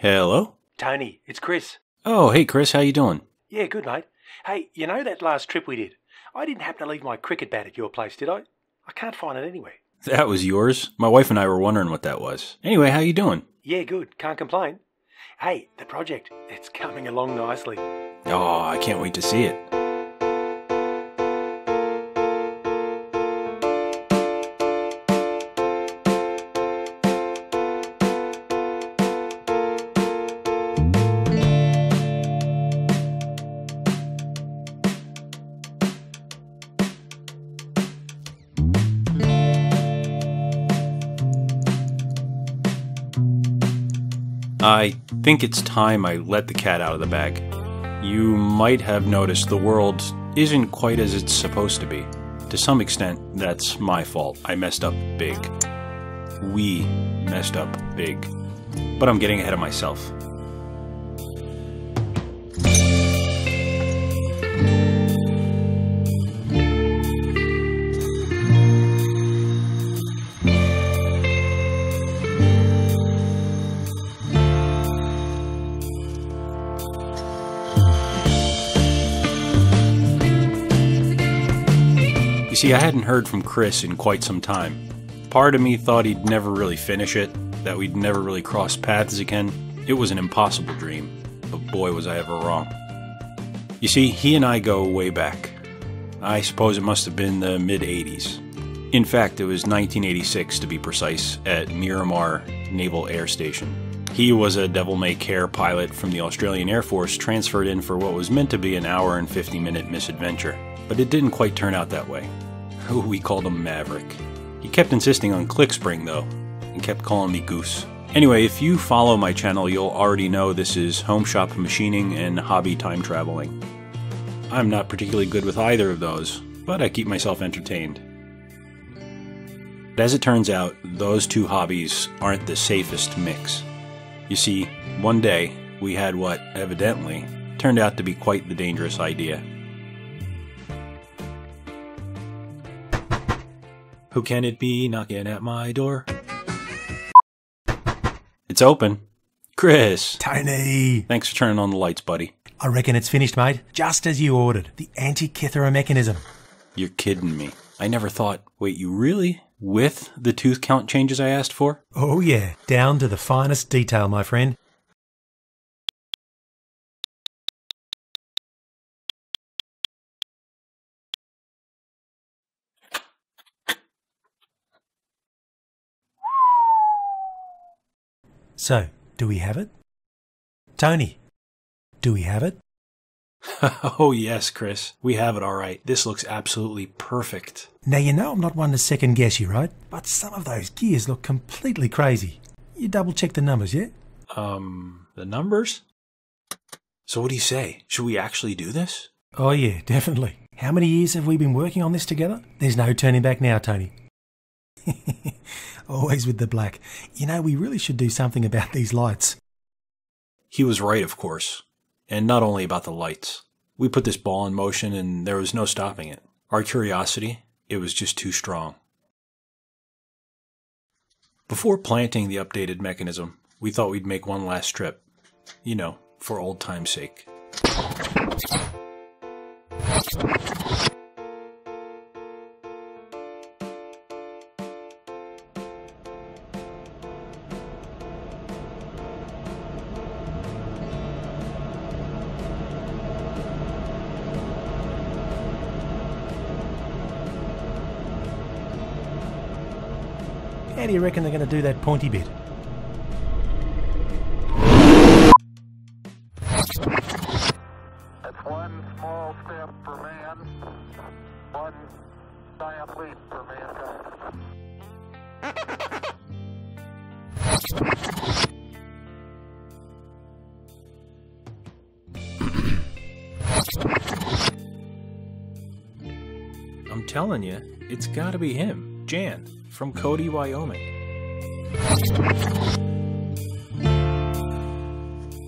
Hello? Tony, it's Chris. Oh, hey Chris, how you doing? Yeah, good, mate. Hey, you know that last trip we did? I didn't happen to leave my cricket bat at your place, did I? I can't find it anywhere. That was yours? My wife and I were wondering what that was. Anyway, how you doing? Yeah, good. Can't complain. Hey, the project, it's coming along nicely. Oh, I can't wait to see it. I think it's time I let the cat out of the bag. You might have noticed the world isn't quite as it's supposed to be. To some extent, that's my fault. I messed up big. We messed up big. But I'm getting ahead of myself. See, I hadn't heard from Chris in quite some time. Part of me thought he'd never really finish it, that we'd never really cross paths again. It was an impossible dream, but boy was I ever wrong. You see, he and I go way back. I suppose it must have been the mid 80s. In fact, it was 1986 to be precise, at Miramar Naval Air Station. He was a devil may care pilot from the Australian Air Force transferred in for what was meant to be an hour and 50 minute misadventure. But it didn't quite turn out that way. Who we called him Maverick. He kept insisting on Clickspring though, and kept calling me Goose. Anyway, if you follow my channel, you'll already know this is home shop machining and hobby time traveling. I'm not particularly good with either of those, but I keep myself entertained. But as it turns out, those two hobbies aren't the safest mix. You see, one day we had what, evidently, turned out to be quite the dangerous idea. Who can it be knocking at my door? It's open. Chris, Tony! thanks for turning on the lights, buddy. I reckon it's finished, mate. Just as you ordered. The Antikythera mechanism. You're kidding me. I never thought. Wait, you really? With the tooth count changes I asked for? Oh, yeah. Down to the finest detail, my friend. So, do we have it? Tony, do we have it? oh, yes, Chris. We have it all right. This looks absolutely perfect. Now, you know I'm not one to second guess you, right? But some of those gears look completely crazy. You double check the numbers, yeah? Um, the numbers? So, what do you say? Should we actually do this? Oh, yeah, definitely. How many years have we been working on this together? There's no turning back now, Tony. Always with the black. You know, we really should do something about these lights. He was right, of course. And not only about the lights. We put this ball in motion and there was no stopping it. Our curiosity, it was just too strong. Before planting the updated mechanism, we thought we'd make one last trip. You know, for old time's sake. How do you reckon they're going to do that pointy bit? That's one small step for man, one giant leap for mankind. I'm telling you, it's gotta be him, Jan, from Cody, Wyoming.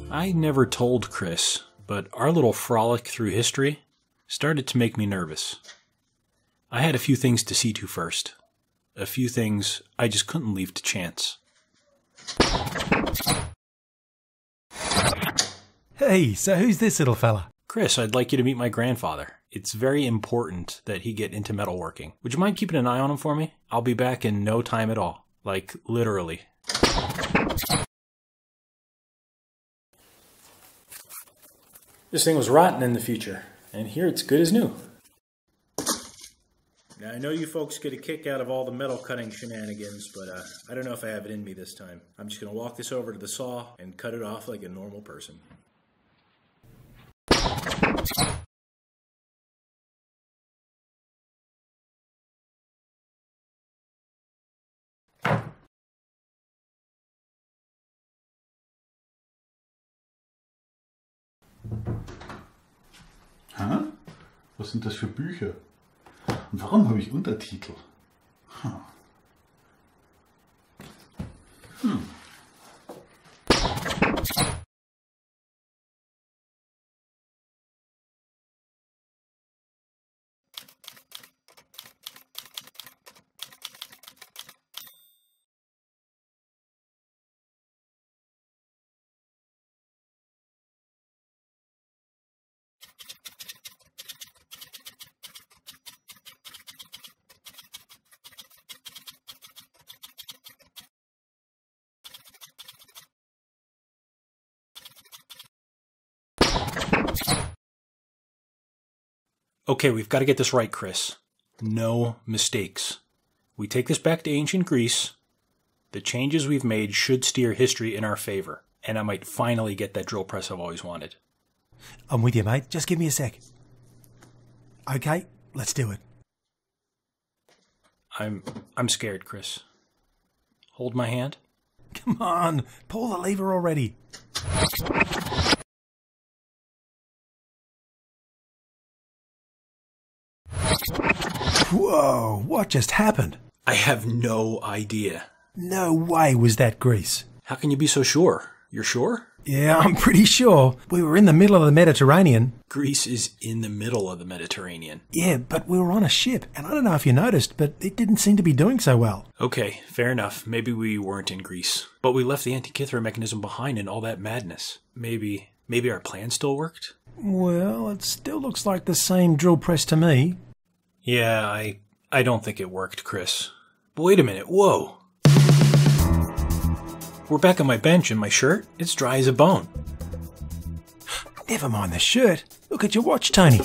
I never told Chris, but our little frolic through history started to make me nervous. I had a few things to see to first, a few things I just couldn't leave to chance. Hey, so who's this little fella? Chris, I'd like you to meet my grandfather. It's very important that he get into metalworking. Would you mind keeping an eye on him for me? I'll be back in no time at all. Like, literally. This thing was rotten in the future, and here it's good as new. Now, I know you folks get a kick out of all the metal cutting shenanigans, but uh, I don't know if I have it in me this time. I'm just going to walk this over to the saw and cut it off like a normal person. Was sind das für Bücher? Und warum habe ich Untertitel? Hm. Hm. Okay, we've got to get this right, Chris. No mistakes. We take this back to ancient Greece. The changes we've made should steer history in our favor, and I might finally get that drill press I've always wanted. I'm with you, mate. Just give me a sec. Okay, let's do it. I'm I'm scared, Chris. Hold my hand. Come on, pull the lever already. Whoa, what just happened? I have no idea. No way was that Greece. How can you be so sure? You're sure? Yeah, I'm pretty sure. We were in the middle of the Mediterranean. Greece is in the middle of the Mediterranean. Yeah, but we were on a ship, and I don't know if you noticed, but it didn't seem to be doing so well. Okay, fair enough. Maybe we weren't in Greece. But we left the Antikythera mechanism behind in all that madness. Maybe maybe our plan still worked? Well, it still looks like the same drill press to me. Yeah, I I don't think it worked, Chris. But wait a minute, whoa. We're back on my bench and my shirt, it's dry as a bone. Never mind the shirt. Look at your watch, Tony.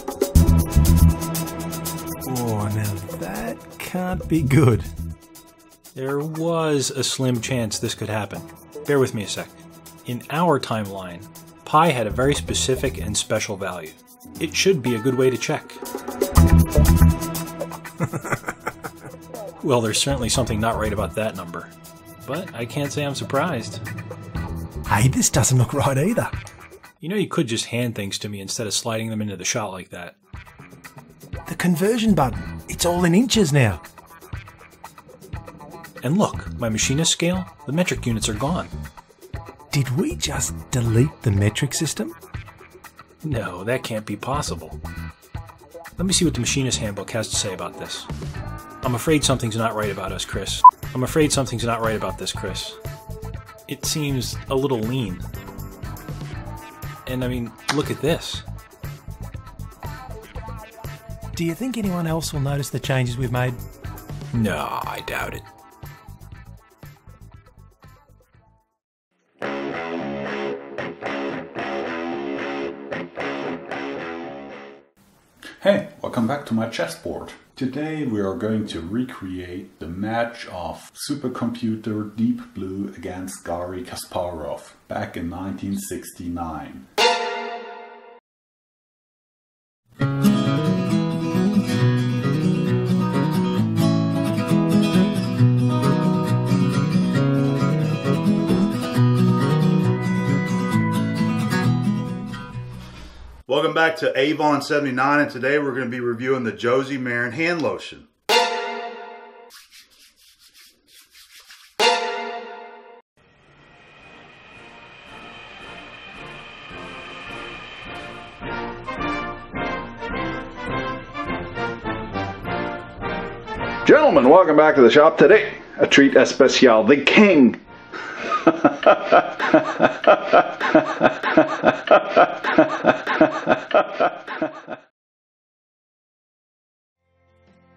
Oh, now that can't be good. There was a slim chance this could happen. Bear with me a sec. In our timeline, pi had a very specific and special value. It should be a good way to check. well, there's certainly something not right about that number. But I can't say I'm surprised. Hey, this doesn't look right either. You know, you could just hand things to me instead of sliding them into the shot like that. The conversion button. It's all in inches now. And look, my machinist scale, the metric units are gone. Did we just delete the metric system? No, that can't be possible. Let me see what the machinist handbook has to say about this. I'm afraid something's not right about us, Chris. I'm afraid something's not right about this, Chris. It seems a little lean. And I mean, look at this. Do you think anyone else will notice the changes we've made? No, I doubt it. Welcome back to my chessboard. Today we are going to recreate the match of supercomputer Deep Blue against Garry Kasparov back in 1969. Welcome back to Abom 79 and today we're going to be reviewing the Josie Maran hand lotion. Gentlemen, welcome back to the shop today. A treat especial, the king.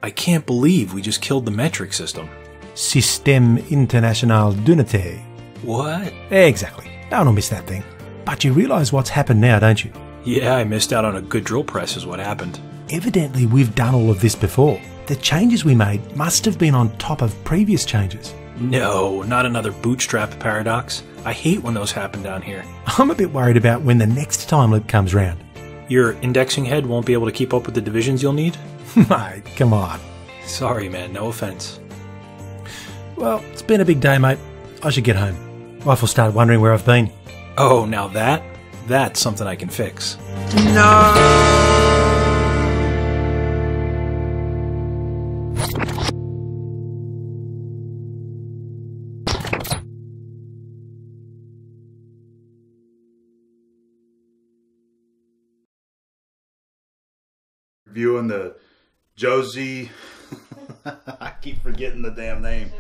I can't believe we just killed the metric system. Système International d'Unité. What? Exactly. No don't miss that thing. But you realise what's happened now, don't you? Yeah, I missed out on a good drill press, is what happened. Evidently, we've done all of this before. The changes we made must have been on top of previous changes. No, not another bootstrap paradox. I hate when those happen down here. I'm a bit worried about when the next time loop comes round. Your indexing head won't be able to keep up with the divisions you'll need? mate, come on. Sorry, man, no offense. Well, it's been a big day, mate. I should get home. Wife will start wondering where I've been. Oh, now that? That's something I can fix. Reviewing the Josie. I keep forgetting the damn name.